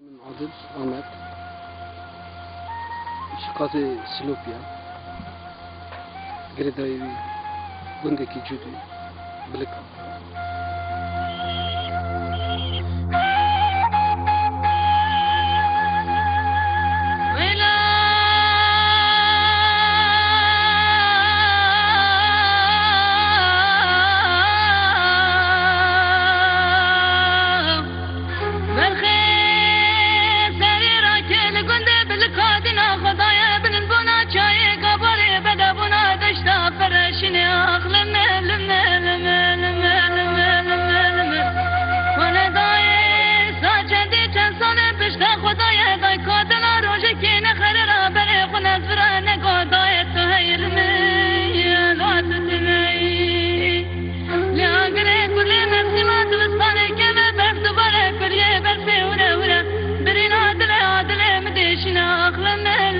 Benim adım Ahmet. Şikati Silopya. Gredayı Bundaki Cudi. Bilika. Gracias.